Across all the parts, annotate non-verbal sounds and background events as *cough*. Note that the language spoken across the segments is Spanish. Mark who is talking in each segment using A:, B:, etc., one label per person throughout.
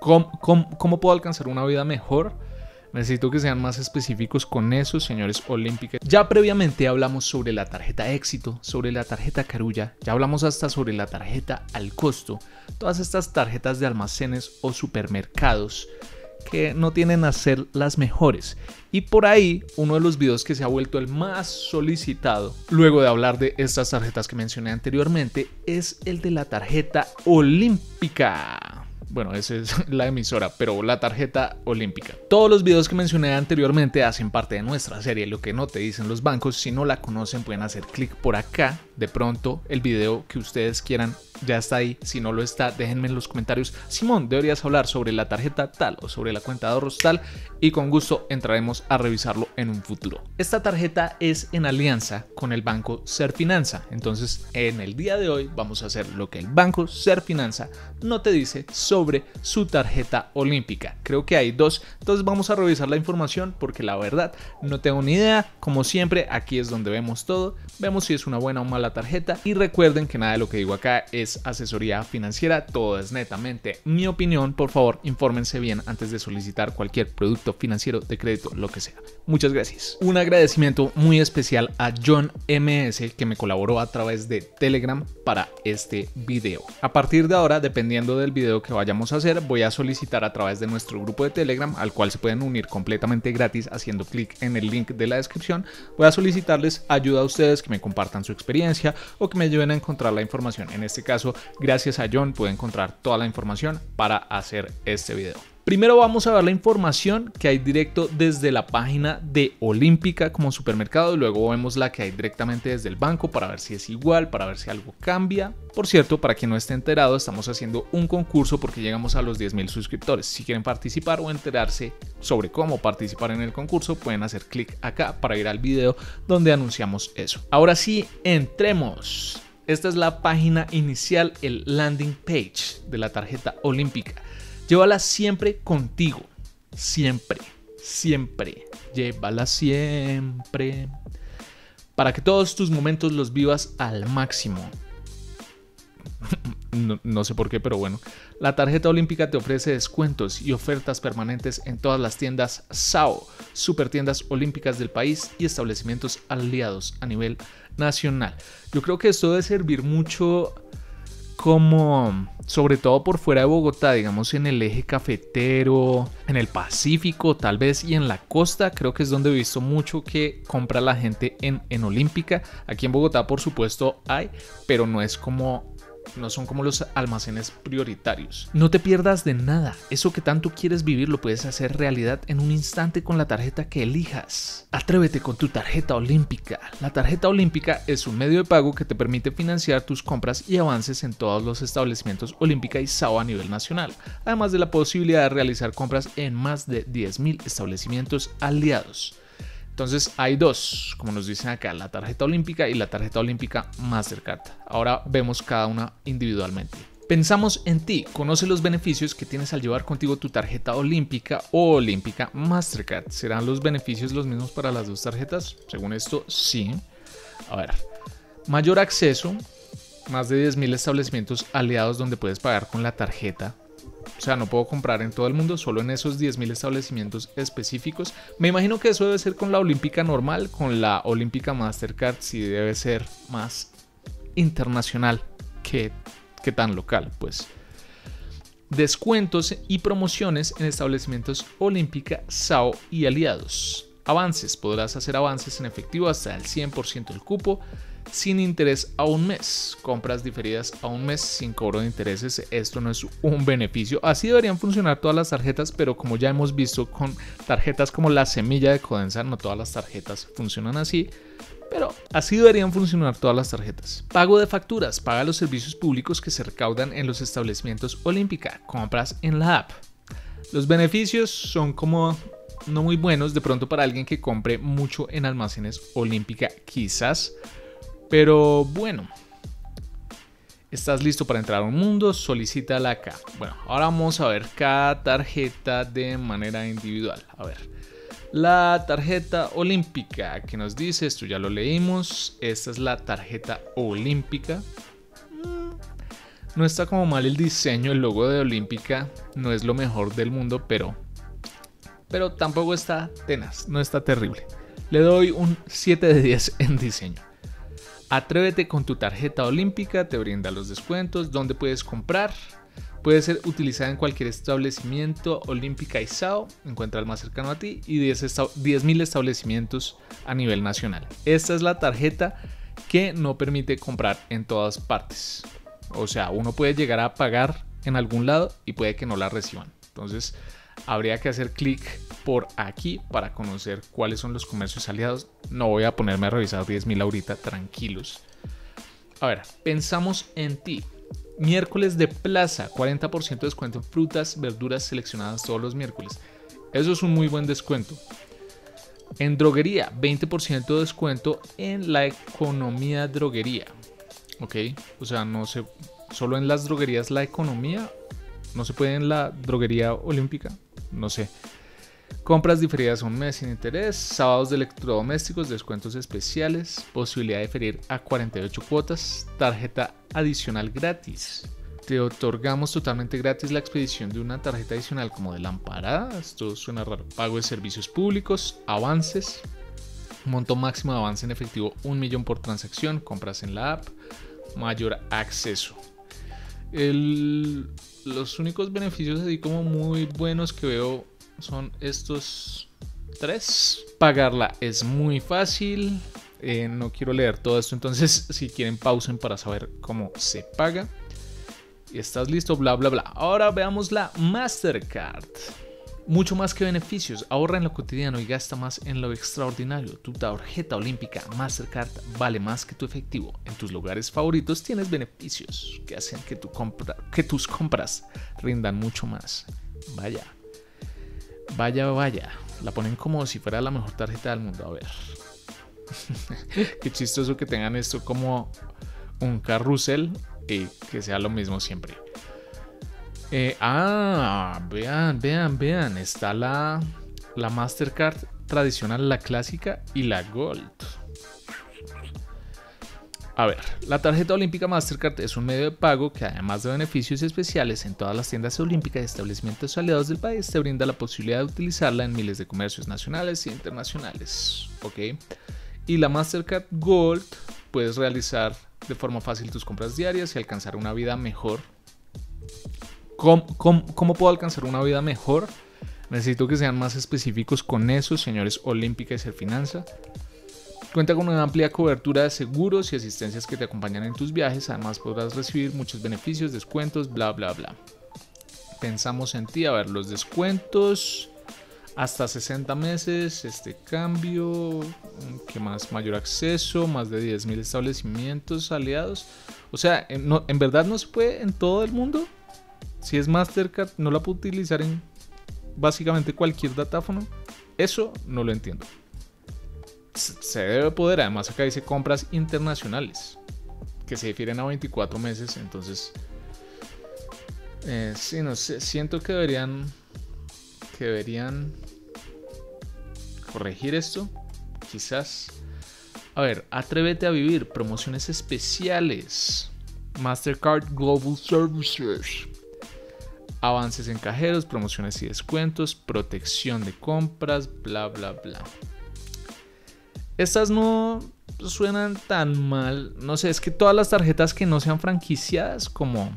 A: ¿Cómo, puedo alcanzar una vida mejor? Necesito que sean más específicos con eso, señores olímpicos. Ya previamente hablamos sobre la tarjeta éxito, sobre la tarjeta carulla, ya hablamos hasta sobre la tarjeta al costo. Todas estas tarjetas de almacenes o supermercados que no tienen a ser las mejores. Y por ahí, uno de los videos que se ha vuelto el más solicitado, luego de hablar de estas tarjetas que mencioné anteriormente, es el de la tarjeta olímpica. Bueno, esa es *laughs* la emisora, pero la tarjeta olímpica. Todos los videos que mencioné anteriormente hacen parte de nuestra serie. Lo que no te dicen los bancos, si no la conocen, pueden hacer clic por acá. De pronto, el video que ustedes quieran ya está ahí. Si no lo está, déjenme en los comentarios. Simón, deberías hablar sobre la tarjeta tal o sobre la cuenta de ahorros tal y con gusto entraremos a revisarlo en un futuro. Esta tarjeta es en alianza con el banco Serfinanza. Entonces, en el día de hoy vamos a hacer lo que el banco Serfinanza no te dice sobre su tarjeta olímpica. Creo que hay dos. Entonces vamos a revisar la información porque la verdad no tengo ni idea. Como siempre, aquí es donde vemos todo. Vemos si es una buena o mala tarjeta. Y recuerden que nada de lo que digo acá es asesoría financiera, todo es netamente mi opinión. Por favor, infórmense bien antes de solicitar cualquier producto financiero de crédito, lo que sea. Muchas gracias. Un agradecimiento muy especial a John MS que me colaboró a través de Telegram para este video. A partir de ahora, dependiendo del video que vayamos a hacer, voy a solicitar a través de nuestro grupo de Telegram, al cual se pueden unir completamente gratis haciendo clic en el link de la descripción, voy a solicitarles ayuda a ustedes que me compartan su experiencia o que me ayuden a encontrar la información. En este caso, gracias a John, pude encontrar toda la información para hacer este video. Primero vamos a ver la información que hay directo desde la página de Olímpica como supermercado y luego vemos la que hay directamente desde el banco para ver si es igual, para ver si algo cambia. Por cierto, para quien no esté enterado, estamos haciendo un concurso porque llegamos a los 10.000 suscriptores. Si quieren participar o enterarse sobre cómo participar en el concurso, pueden hacer clic acá para ir al video donde anunciamos eso. Ahora sí, entremos. Esta es la página inicial, el landing page de la tarjeta olímpica. Llévala siempre contigo. Siempre, siempre. Llévala siempre. Para que todos tus momentos los vivas al máximo. *laughs* no, sé por qué, pero bueno. La tarjeta olímpica te ofrece descuentos y ofertas permanentes en todas las tiendas SAO, super tiendas olímpicas del país y establecimientos aliados a nivel nacional. Yo creo que esto debe servir mucho como, sobre todo por fuera de Bogotá, digamos en el eje cafetero, en el Pacífico tal vez y en la costa, creo que es donde he visto mucho que compra la gente en, en Olímpica. Aquí en Bogotá por supuesto hay, pero no es como no son como los almacenes prioritarios. No te pierdas de nada, eso que tanto quieres vivir lo puedes hacer realidad en un instante con la tarjeta que elijas. Atrévete con tu tarjeta olímpica. La tarjeta olímpica es un medio de pago que te permite financiar tus compras y avances en todos los establecimientos olímpica y SAO a nivel nacional, además de la posibilidad de realizar compras en más de 10.000 establecimientos aliados. Entonces hay dos, como nos dicen acá, la tarjeta olímpica y la tarjeta olímpica Mastercard. Ahora vemos cada una individualmente. Pensamos en ti, conoce los beneficios que tienes al llevar contigo tu tarjeta olímpica o olímpica Mastercard. ¿Serán los beneficios los mismos para las dos tarjetas? Según esto, sí. A ver, mayor acceso, más de 10.000 establecimientos aliados donde puedes pagar con la tarjeta o sea, no puedo comprar en todo el mundo, solo en esos 10.000 establecimientos específicos. Me imagino que eso debe ser con la olímpica normal, con la olímpica Mastercard sí debe ser más internacional que, que tan local, pues. Descuentos y promociones en establecimientos olímpica, SAO y aliados. Avances, podrás hacer avances en efectivo hasta el 100% del cupo sin interés a un mes. Compras diferidas a un mes sin cobro de intereses. Esto no es un beneficio. Así deberían funcionar todas las tarjetas, pero como ya hemos visto con tarjetas como la semilla de Codensa, no todas las tarjetas funcionan así. Pero así deberían funcionar todas las tarjetas. Pago de facturas. Paga los servicios públicos que se recaudan en los establecimientos Olímpica. Compras en la app. Los beneficios son como no muy buenos de pronto para alguien que compre mucho en almacenes Olímpica. Quizás pero bueno, ¿estás listo para entrar a un mundo? Solicítala acá. Bueno, ahora vamos a ver cada tarjeta de manera individual. A ver, la tarjeta olímpica que nos dice, esto ya lo leímos, esta es la tarjeta olímpica. No está como mal el diseño, el logo de Olímpica no es lo mejor del mundo, pero pero tampoco está tenaz, no está terrible. Le doy un 7 de 10 en diseño. Atrévete con tu tarjeta olímpica, te brinda los descuentos, donde puedes comprar. Puede ser utilizada en cualquier establecimiento olímpica y SAO, encuentra el más cercano a ti, y 10.000 establecimientos a nivel nacional. Esta es la tarjeta que no permite comprar en todas partes. O sea, uno puede llegar a pagar en algún lado y puede que no la reciban. Entonces, habría que hacer clic por aquí para conocer cuáles son los comercios aliados. No voy a ponerme a revisar 10.000 ahorita, tranquilos. A ver, pensamos en ti. Miércoles de plaza, 40% de descuento en frutas, verduras seleccionadas todos los miércoles. Eso es un muy buen descuento. En droguería, 20% de descuento en la economía droguería. Ok, o sea, no sé, solo en las droguerías la economía, no se puede en la droguería olímpica, no sé. Compras diferidas un mes sin interés, sábados de electrodomésticos, descuentos especiales, posibilidad de ferir a 48 cuotas, tarjeta adicional gratis. Te otorgamos totalmente gratis la expedición de una tarjeta adicional como de lamparada, esto suena raro, pago de servicios públicos, avances, monto máximo de avance en efectivo 1 millón por transacción, compras en la app, mayor acceso. Los únicos beneficios así como muy buenos que veo son estos tres. Pagarla es muy fácil. Eh, no quiero leer todo esto, entonces *laughs* si quieren pausen para saber cómo se paga. Estás listo, bla, bla, bla. Ahora veamos la Mastercard. Mucho más que beneficios, ahorra en lo cotidiano y gasta más en lo extraordinario. Tu tarjeta olímpica Mastercard vale más que tu efectivo. En tus lugares favoritos tienes beneficios que hacen que, tus compras rindan mucho más. Vaya, vaya, vaya. La ponen como si fuera la mejor tarjeta del mundo. A ver. *laughs* Qué chistoso que tengan esto como un carrusel y que sea lo mismo siempre. Eh, ah, vean, vean, vean. Está la, la Mastercard tradicional, la clásica y la Gold. A ver, la tarjeta olímpica Mastercard es un medio de pago que además de beneficios especiales en todas las tiendas olímpicas y establecimientos aliados del país, te brinda la posibilidad de utilizarla en miles de comercios nacionales e internacionales. ¿Ok? Y la Mastercard Gold puedes realizar de forma fácil tus compras diarias y alcanzar una vida mejor ¿Cómo, puedo alcanzar una vida mejor? Necesito que sean más específicos con eso, señores Olímpica y Finanza. Cuenta con una amplia cobertura de seguros y asistencias que te acompañan en tus viajes. Además podrás recibir muchos beneficios, descuentos, bla, bla, bla. Pensamos en ti. A ver, los descuentos hasta 60 meses, este cambio, que más? Mayor acceso, más de 10.000 establecimientos aliados. O sea, en verdad no se puede en todo el mundo. Si es Mastercard, no la puedo utilizar en básicamente cualquier datáfono. Eso no lo entiendo. Se debe poder, además acá dice compras internacionales, que se difieren a 24 meses, entonces... Eh, sí, no sé, siento que deberían... Que deberían corregir esto, quizás. A ver, atrévete a vivir promociones especiales. Mastercard Global Services avances en cajeros, promociones y descuentos, protección de compras, bla, bla, bla. Estas no suenan tan mal. No sé, es que todas las tarjetas que no sean franquiciadas, como,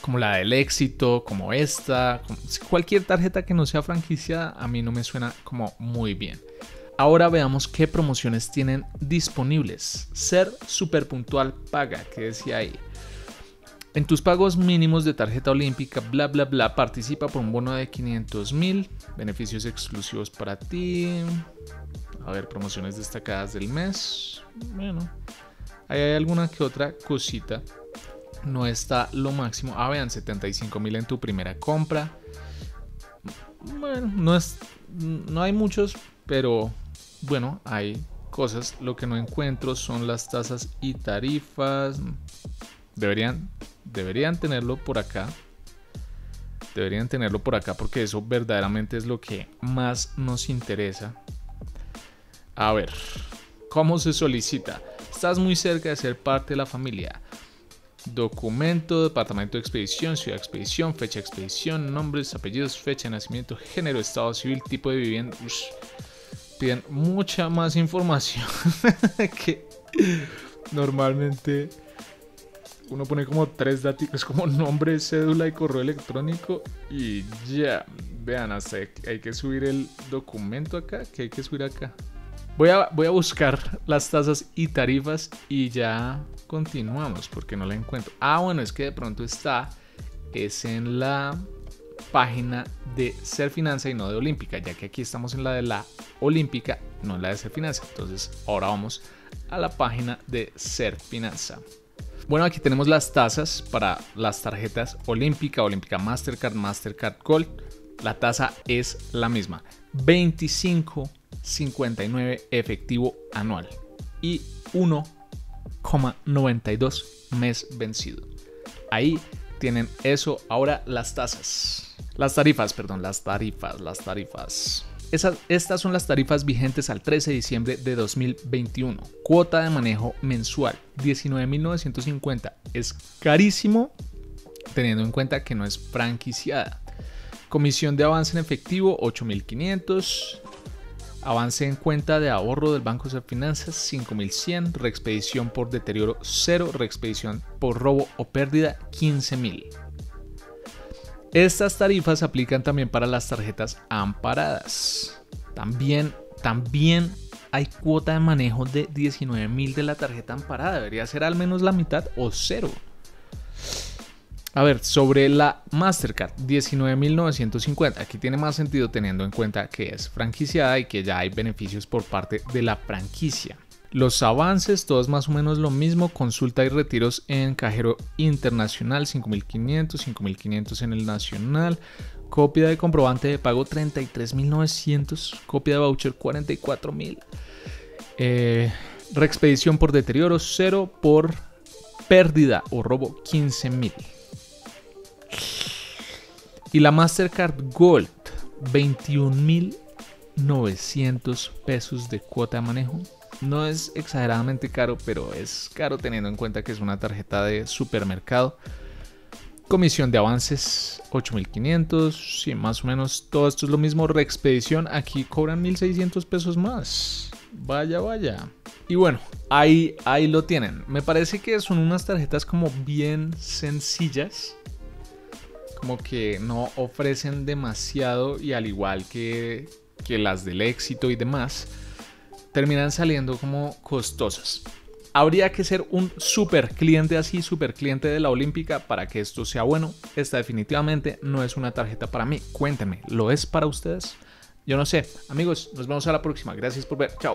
A: como la del éxito, como esta, cualquier tarjeta que no sea franquiciada, a mí no me suena como muy bien. Ahora veamos qué promociones tienen disponibles. Ser super puntual paga, que decía ahí. En tus pagos mínimos de tarjeta olímpica, bla, bla, bla, participa por un bono de 500 mil, beneficios exclusivos para ti. A ver, promociones destacadas del mes. Bueno, ahí hay alguna que otra cosita. No está lo máximo. Ah, vean, 75 mil en tu primera compra. Bueno, no, es, no hay muchos, pero bueno, hay cosas. Lo que no encuentro son las tasas y tarifas. Deberían deberían tenerlo por acá. Deberían tenerlo por acá porque eso verdaderamente es lo que más nos interesa. A ver, ¿cómo se solicita? Estás muy cerca de ser parte de la familia. Documento, departamento de expedición, ciudad de expedición, fecha de expedición, nombres, apellidos, fecha de nacimiento, género, estado civil, tipo de vivienda. piden mucha más información *laughs* que normalmente uno pone como tres datos, como nombre, cédula y correo electrónico y ya. Vean, hasta hay que subir el documento acá, que hay que subir acá. Voy a, voy a buscar las tasas y tarifas y ya continuamos porque no la encuentro. Ah, bueno, es que de pronto está, es en la página de Ser Finanza y no de Olímpica, ya que aquí estamos en la de la Olímpica, no en la de Ser Finanza. Entonces, ahora vamos a la página de Ser Finanza. Bueno, aquí tenemos las tasas para las tarjetas Olímpica, Olímpica Mastercard, Mastercard Gold. La tasa es la misma, 25.59 efectivo anual y 1,92 mes vencido. Ahí tienen eso. Ahora las tasas. Las tarifas, perdón, las tarifas, las tarifas estas son las tarifas vigentes al 13 de diciembre de 2021. Cuota de manejo mensual 19.950. Es carísimo teniendo en cuenta que no es franquiciada. Comisión de avance en efectivo 8.500. Avance en cuenta de ahorro del Banco de Finanzas 5100, reexpedición por deterioro 0, reexpedición por robo o pérdida 15000. Estas tarifas aplican también para las tarjetas amparadas. También, también hay cuota de manejo de 19 mil de la tarjeta amparada. Debería ser al menos la mitad o cero. A ver, sobre la Mastercard 19.950, aquí tiene más sentido teniendo en cuenta que es franquiciada y que ya hay beneficios por parte de la franquicia. Los avances, todos más o menos lo mismo. Consulta y retiros en cajero internacional, 5500, 5500 en el nacional. Copia de comprobante de pago 33.900. Copia de voucher 44.000. Eh, reexpedición por deterioro 0 por pérdida o robo 15.000. Y la Mastercard Gold 21.900 pesos de cuota de manejo no es exageradamente caro, pero es caro teniendo en cuenta que es una tarjeta de supermercado. Comisión de avances 8500, sí, más o menos todo esto es lo mismo. Reexpedición, aquí cobran 1600 pesos más. Vaya, vaya. Y bueno, ahí, ahí lo tienen. Me parece que son unas tarjetas como bien sencillas. Como que no ofrecen demasiado y al igual que, que las del éxito y demás terminan saliendo como costosas. Habría que ser un super cliente así, super cliente de la Olímpica para que esto sea bueno. Esta definitivamente no es una tarjeta para mí. Cuéntenme, ¿lo es para ustedes? Yo no sé. Amigos, nos vemos a la próxima. Gracias por ver. Chao.